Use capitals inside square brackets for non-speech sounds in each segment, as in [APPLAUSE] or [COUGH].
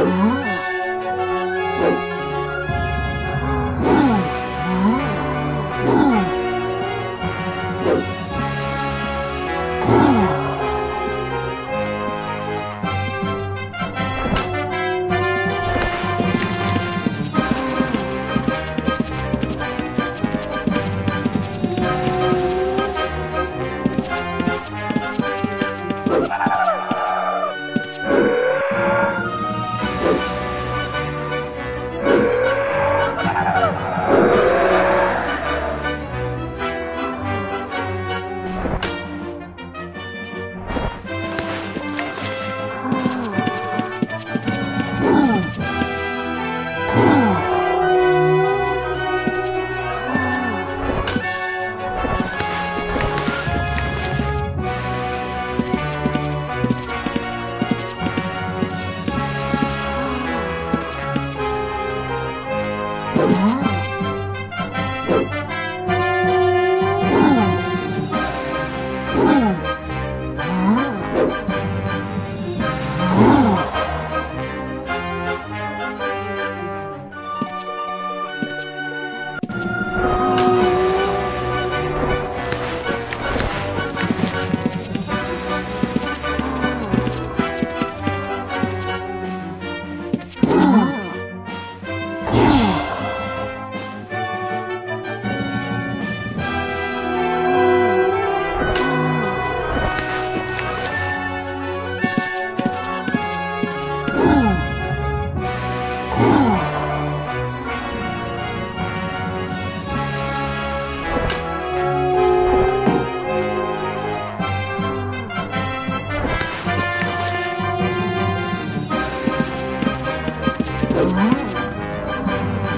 Uhum.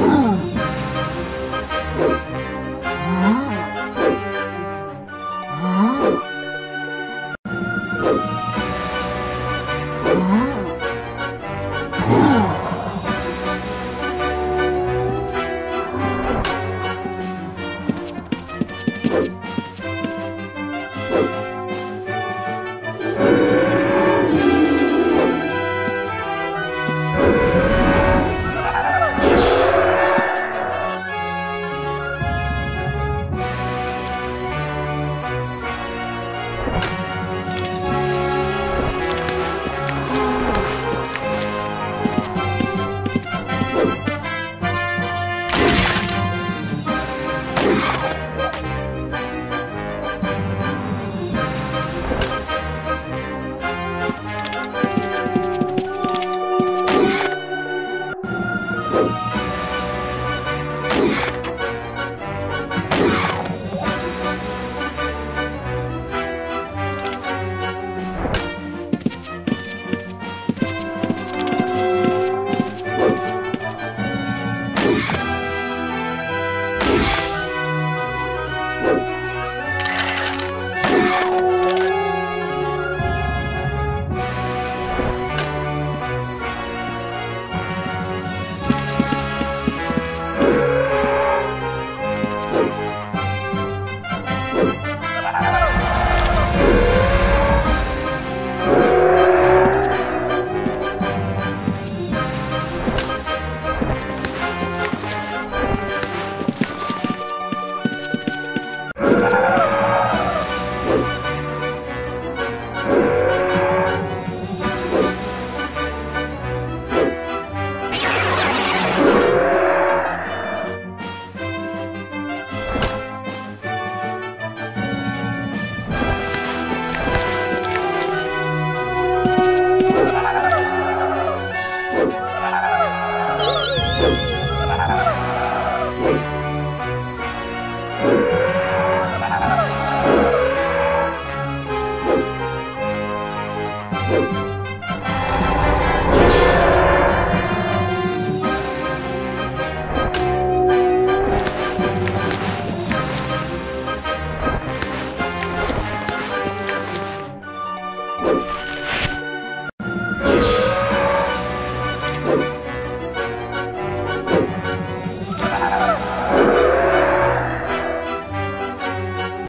Oh. [CLEARS THROAT]